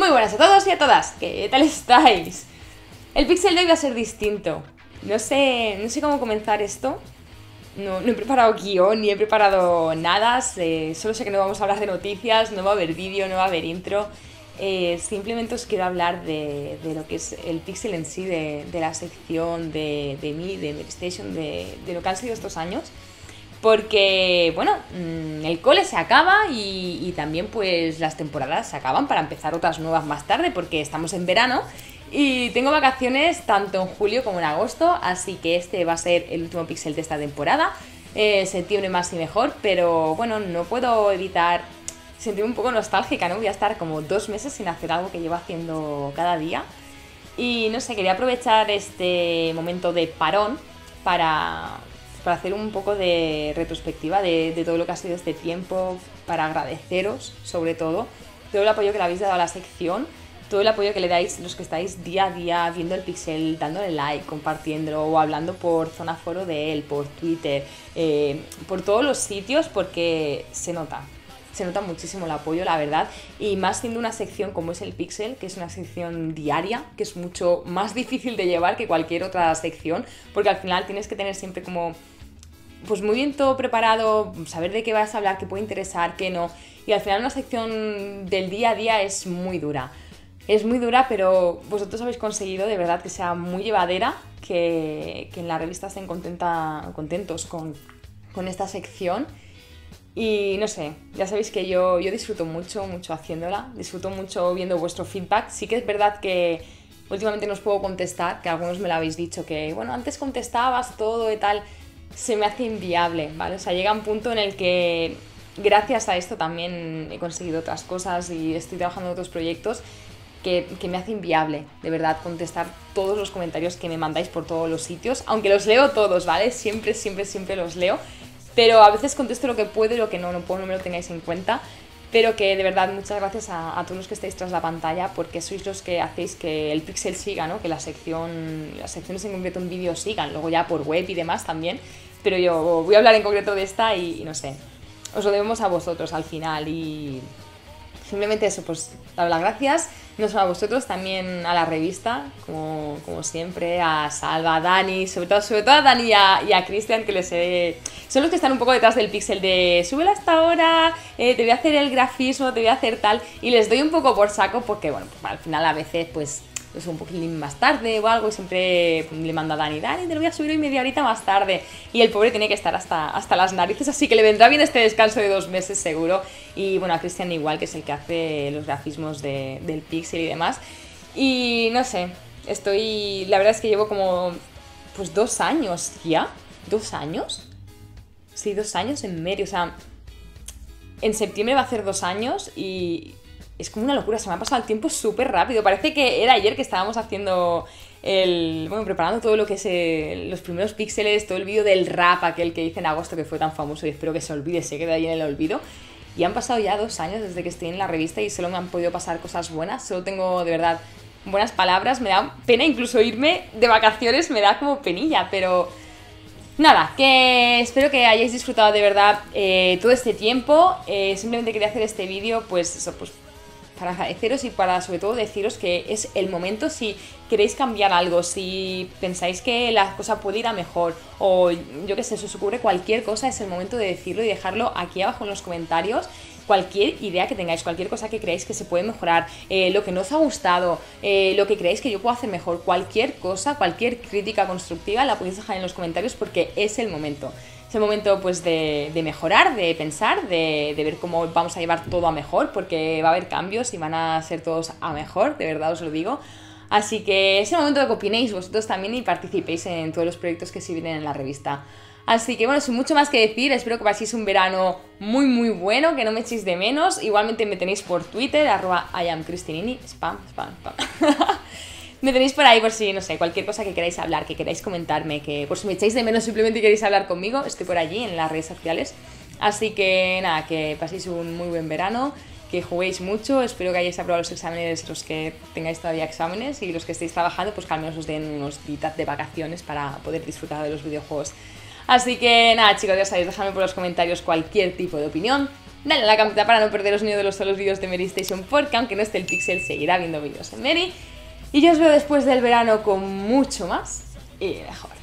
Muy buenas a todos y a todas, ¿qué tal estáis? El pixel de hoy va a ser distinto. No sé, no sé cómo comenzar esto. No, he preparado guion ni he preparado nada. solo sé que no vamos a hablar de noticias, no va a haber vídeo, no va a haber intro. Eh, simplemente os quiero hablar de, lo que es el pixel en sí, de, la sección de, de mí, de Medistation, de, de lo que han sido estos años porque, bueno, mm, el cole se acaba y, también pues las temporadas se acaban para empezar otras nuevas más tarde porque estamos en verano y tengo vacaciones tanto en julio como en agosto, así que este va a ser el último pixel de esta temporada. Eh, septiembre más y mejor, pero bueno, no puedo evitar sentirme un poco nostálgica, ¿no? Voy a estar como dos meses sin hacer algo que llevo haciendo cada día. Y no sé, quería aprovechar este momento de parón para, para hacer un poco de retrospectiva de, todo lo que ha sido este tiempo, para agradeceros sobre todo. Todo el apoyo que le habéis dado a la sección, todo el apoyo que le dais los que estáis día a día viendo el pixel, dándole like, compartiéndolo o hablando por zona foro de él, por Twitter, eh, por todos los sitios porque se nota, se nota muchísimo el apoyo, la verdad, y más siendo una sección como es el Pixel, que es una sección diaria, que es mucho más difícil de llevar que cualquier otra sección, porque al final tienes que tener siempre como pues muy bien todo preparado, saber de qué vas a hablar, qué puede interesar, qué no. Y al final una sección del día a día es muy dura. Es muy dura, pero vosotros habéis conseguido de verdad que sea muy llevadera, que, en la revista estén contenta, contentos con, esta sección. Y no sé, ya sabéis que yo, yo disfruto mucho, mucho haciéndola, disfruto mucho viendo vuestro feedback. Sí que es verdad que últimamente no os puedo contestar, que algunos me lo habéis dicho, que bueno, antes contestabas todo y tal se me hace inviable, ¿vale? O sea, llega un punto en el que gracias a esto también he conseguido otras cosas y estoy trabajando en otros proyectos que, me hace inviable, de verdad, contestar todos los comentarios que me mandáis por todos los sitios, aunque los leo todos, ¿vale? Siempre, siempre, siempre los leo, pero a veces contesto lo que puedo y lo que no, no puedo, no me lo tengáis en cuenta, pero que de verdad muchas gracias a, todos los que estáis tras la pantalla porque sois los que hacéis que el pixel siga, ¿no? que la sección, las secciones en concreto en vídeo sigan, luego ya por web y demás también, pero yo voy a hablar en concreto de esta y, no sé, os lo debemos a vosotros al final y simplemente eso, pues dar las gracias, no solo a vosotros, también a la revista, como, como siempre, a Salva, a Dani, sobre todo, sobre todo a Dani y a, Cristian, que les he... Son los que están un poco detrás del pixel de súbela hasta ahora, eh, te voy a hacer el grafismo, te voy a hacer tal, y les doy un poco por saco porque, bueno, pues al final a veces pues es un poquitín más tarde o algo y siempre le mando a Dani, Dani, te lo voy a subir hoy media horita más tarde. Y el pobre tiene que estar hasta, hasta las narices, así que le vendrá bien este descanso de dos meses seguro. Y bueno, a Cristian igual, que es el que hace los grafismos del Pixel y demás. Y no sé, estoy, la verdad es que llevo como, pues dos años ya, dos años. Sí, dos años en medio, o sea, en septiembre va a ser dos años y, es como una locura, se me ha pasado el tiempo súper rápido. Parece que era ayer que estábamos haciendo el. Bueno, preparando todo lo que es los primeros píxeles, todo el vídeo del rap, aquel que hice en agosto que fue tan famoso y espero que se olvide, se quede ahí en el olvido. Y han pasado ya dos años desde que estoy en la revista y solo me han podido pasar cosas buenas. Solo tengo de verdad buenas palabras. Me da pena incluso irme de vacaciones, me da como penilla, pero. Nada, que espero que hayáis disfrutado de verdad eh, todo este tiempo. Eh, simplemente quería hacer este vídeo, pues eso, pues para agradeceros y para sobre todo deciros que es el momento si queréis cambiar algo, si pensáis que la cosa puede ir a mejor o yo qué sé, si os ocurre cualquier cosa, es el momento de decirlo y dejarlo aquí abajo en los comentarios. Cualquier idea que tengáis, cualquier cosa que creáis que se puede mejorar, eh, lo que no os ha gustado, eh, lo que creáis que yo puedo hacer mejor, cualquier cosa, cualquier crítica constructiva la podéis dejar en los comentarios porque es el momento es el momento pues de, mejorar, de pensar, de, ver cómo vamos a llevar todo a mejor, porque va a haber cambios y van a ser todos a mejor, de verdad os lo digo. Así que es el momento de que opinéis vosotros también y participéis en todos los proyectos que se vienen en la revista. Así que bueno, sin mucho más que decir, espero que paséis un verano muy muy bueno, que no me echéis de menos. Igualmente me tenéis por Twitter, arroba IamCristinini, spam, spam, spam. Me tenéis por ahí por si, no sé, cualquier cosa que queráis hablar, que queráis comentarme, que por si me echáis de menos simplemente queréis hablar conmigo, estoy por allí en las redes sociales. Así que nada, que paséis un muy buen verano, que juguéis mucho, espero que hayáis aprobado los exámenes, los que tengáis todavía exámenes y los que estéis trabajando, pues que al menos os den unos días de vacaciones para poder disfrutar de los videojuegos. Así que nada, chicos, ya sabéis, dejadme por los comentarios cualquier tipo de opinión. Dale a la campanita para no perderos ni uno de los solos vídeos de Mary Station, porque aunque no esté el pixel, seguirá viendo vídeos en Mary. Y yo os veo después del verano con mucho más y mejor.